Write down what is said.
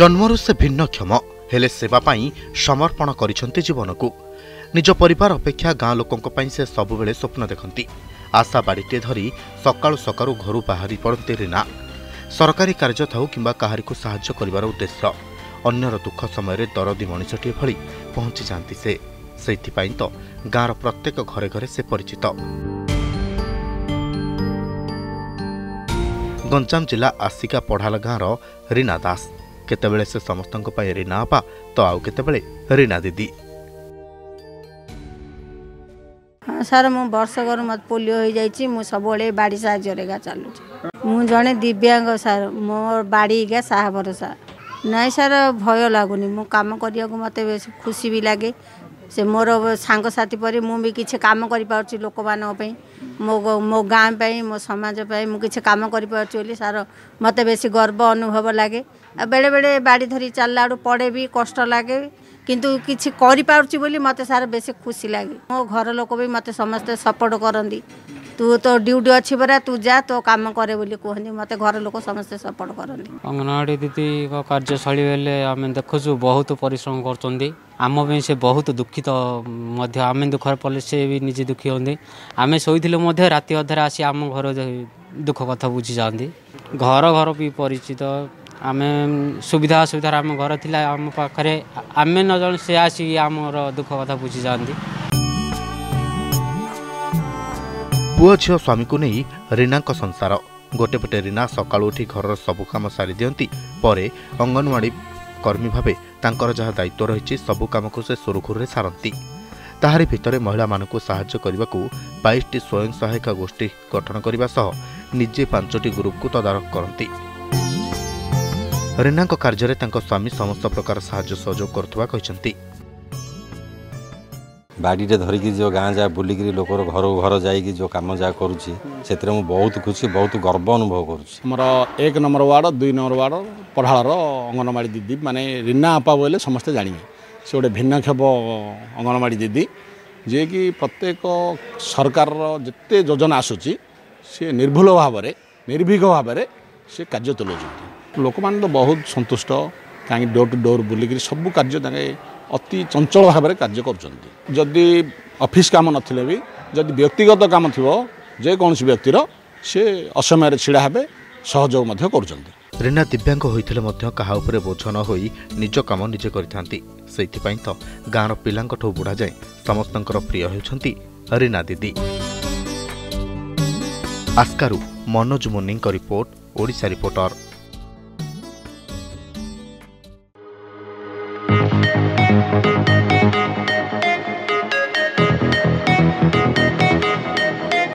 ଜନ୍ମରୁ ସେ ଭିନ୍ନକ୍ଷମ ହେଲେ ସେବା ପାଇଁ ସମର୍ପଣ କରିଛନ୍ତି ଜୀବନକୁ। ନିଜ ପରିବାର ଅପେକ୍ଷା ଗାଁ ଲୋକଙ୍କ ପାଇଁ ସେ ସବୁବେଳେ ସ୍ୱପ୍ନ ଦେଖନ୍ତି। ଆଶା ବାଡ଼ିଟିଏ ଧରି ସକାଳୁ ସକାଳୁ ଘରୁ ବାହାରି ପଡ଼ନ୍ତି ରିନା। ସରକାରୀ କାର୍ଯ୍ୟ ଥାଉ କିମ୍ବା କାହାରିକୁ ସାହାଯ୍ୟ କରିବାର ଉଦ୍ଦେଶ୍ୟ ଅନ୍ୟର ଦୁଃଖ ସମୟରେ ଦରଦୀ ମଣିଷଟିଏ ଭଳି ପହଞ୍ଚି ଯାଆନ୍ତି ସେ। ସେଇଥିପାଇଁ ତ ଗାଁର ପ୍ରତ୍ୟେକ ଘରେ ଘରେ ସେ ପରିଚିତ। ଗଞ୍ଜାମ ଜିଲ୍ଲା ଆସିକା ପଢ଼ାଲ ଗାଁର ରୀନା ଦାସ। କେତେବେଳେ ସେ ସମସ୍ତଙ୍କ ପାଇଁ ରୀନା ଆପା ତ ଆଉ କେତେବେଳେ ରୀନା ଦିଦି। ହଁ ସାର୍ ମୁଁ ବର୍ଷକରୁ ମୋତେ ପୋଲିଓ ହୋଇଯାଇଛି ମୁଁ ସବୁବେଳେ ବାଡ଼ି ସାହାଯ୍ୟରେ ଏକା ଚାଲୁଛି। ମୁଁ ଜଣେ ଦିବ୍ୟାଙ୍ଗ ସାର୍ ମୋ ବାଡ଼ି ଏକା ସାହା ଭରସା ନାଇଁ ସାର୍ ଭୟ ଲାଗୁନି ମୁଁ କାମ କରିବାକୁ ମୋତେ ବେଶୀ ଖୁସି ବି ଲାଗେ। ସେ ମୋର ସାଙ୍ଗସାଥି ପରି ମୁଁ ବି କିଛି କାମ କରିପାରୁଛି ଲୋକମାନଙ୍କ ପାଇଁ ମୋ ମୋ ଗାଁ ପାଇଁ ମୋ ସମାଜ ପାଇଁ ମୁଁ କିଛି କାମ କରିପାରୁଛି ବୋଲି ସାର୍ ମୋତେ ବେଶୀ ଗର୍ବ ଅନୁଭବ ଲାଗେ। ଆଉ ବେଳେବେଳେ ବାଡ଼ି ଧରି ଚାଲିଲା ବେଳୁ ପଡ଼େ ବି କଷ୍ଟ ଲାଗେ କିନ୍ତୁ କିଛି କରିପାରୁଛି ବୋଲି ମୋତେ ସାର୍ ବେଶୀ ଖୁସି ଲାଗେ। ମୋ ଘର ଲୋକ ବି ମୋତେ ସମସ୍ତେ ସପୋର୍ଟ କରନ୍ତି। ତୁ ତୋ ଡ୍ୟୁଟି ଅଛି ପରା ତୁ ଯା ତୋ କାମ କରେ ବୋଲି କୁହନ୍ତି ମୋତେ ଘର ଲୋକ ସମସ୍ତେ ସପୋର୍ଟ କରନ୍ତି ଅଙ୍ଗନବାଡ଼ି ଦିଦିଙ୍କ କାର୍ଯ୍ୟଶୈଳୀ ହେଲେ ଆମେ ଦେଖୁଛୁ ବହୁତ ପରିଶ୍ରମ କରୁଛନ୍ତି ଆମ ପାଇଁ ସେ ବହୁତ ଦୁଃଖିତ ମଧ୍ୟ ଆମେ ଦୁଃଖରେ ପଡ଼ିଲେ ସେ ବି ନିଜେ ଦୁଃଖୀ ହୁଅନ୍ତି ଆମେ ଶୋଇଥିଲେ ମଧ୍ୟ ରାତି ଅଧରେ ଆସି ଆମ ଘର ଦୁଃଖ କଥା ବୁଝି ଯାଆନ୍ତି ଘର ଘର ବି ପରିଚିତ ଆମେ ସୁବିଧା ଅସୁବିଧାରେ ଆମ ଘର ଥିଲା ଆମ ପାଖରେ ଆମେ ନ ଜଣେ ସେ ଆସିକି ଆମର ଦୁଃଖ କଥା ବୁଝି ପୁଅ ଝିଅ ସ୍ୱାମୀକୁ ନେଇ ରୀନାଙ୍କ ସଂସାର। ଗୋଟେ ପଟେ ରୀନା ସକାଳୁ ଉଠି ଘରର ସବୁ କାମ ସାରି ଦିଅନ୍ତି ପରେ ଅଙ୍ଗନବାଡ଼ି କର୍ମୀ ଭାବେ ତାଙ୍କର ଯାହା ଦାୟିତ୍ୱ ରହିଛି ସବୁ କାମକୁ ସେ ସୁରୁଖୁରୁରେ ସାରନ୍ତି। ତାହାରି ଭିତରେ ମହିଳାମାନଙ୍କୁ ସାହାଯ୍ୟ କରିବାକୁ ବାଇଶଟି ସ୍ୱୟଂ ସହାୟିକା ଗୋଷ୍ଠୀ ଗଠନ କରିବା ସହ ନିଜେ ପାଞ୍ଚଟି ଗ୍ରୁପକୁ ତଦାରଖ କରନ୍ତି। ରୀନାଙ୍କ କାର୍ଯ୍ୟରେ ତାଙ୍କ ସ୍ୱାମୀ ସମସ୍ତ ପ୍ରକାର ସାହାଯ୍ୟ ସହଯୋଗ କରୁଥିବା କହିଛନ୍ତି। ବାଡ଼ିରେ ଧରିକି ଯେଉଁ ଗାଁ ଯାହା ବୁଲିକିରି ଲୋକର ଘରକୁ ଘର ଯାଇକି ଯେଉଁ କାମ ଯାହା କରୁଛି ସେଥିରେ ମୁଁ ବହୁତ ଖୁସି ବହୁତ ଗର୍ବ ଅନୁଭବ କରୁଛି। ଆମର ଏକ ନମ୍ବର ୱାର୍ଡ଼ ଦୁଇ ନମ୍ବର ୱାର୍ଡ଼ ପଢ଼ାଳର ଅଙ୍ଗନବାଡ଼ି ଦିଦି ମାନେ ରୀନା ଆପା ବୋଇଲେ ସମସ୍ତେ ଜାଣିବେ। ସେ ଗୋଟେ ଭିନ୍ନକ୍ଷମ ଅଙ୍ଗନବାଡ଼ି ଦିଦି ଯିଏକି ପ୍ରତ୍ୟେକ ସରକାରର ଯେତେ ଯୋଜନା ଆସୁଛି ସେ ନିର୍ଭୁଲ ଭାବରେ ନିର୍ଭୀକ ଭାବରେ ସେ କାର୍ଯ୍ୟ ତୁଲାଉଛନ୍ତି ଲୋକମାନେ ତ ବହୁତ ସନ୍ତୁଷ୍ଟ କାହିଁକି ଡୋର୍ ଟୁ ଡୋର୍ ବୁଲିକିରି ସବୁ କାର୍ଯ୍ୟ ତାଙ୍କେ ଅତି ଚଞ୍ଚଳ ଭାବରେ କାର୍ଯ୍ୟ କରୁଛନ୍ତି ଯଦି ଅଫିସ୍ କାମ ନଥିଲେ ବି ଯଦି ବ୍ୟକ୍ତିଗତ କାମ ଥିବ ଯେକୌଣସି ବ୍ୟକ୍ତିର ସେ ଅସମୟରେ ଛିଡ଼ା ହେବେ ସହଯୋଗ ମଧ୍ୟ କରୁଛନ୍ତି ରୀନା ଦିବ୍ୟାଙ୍ଗ ହୋଇଥିଲେ ମଧ୍ୟ କାହା ଉପରେ ବୋଝ ନ ହୋଇ ନିଜ କାମ ନିଜେ କରିଥାନ୍ତି। ସେଇଥିପାଇଁ ତ ଗାଁର ପିଲାଙ୍କଠୁ ବୁଢ଼ା ଯାଏଁ ସମସ୍ତଙ୍କର ପ୍ରିୟ ହେଉଛନ୍ତି ରୀନା ଦିଦି। ଆସ୍କାରୁ ମନୋଜ ମୁନିଙ୍କ report Odisha reporter.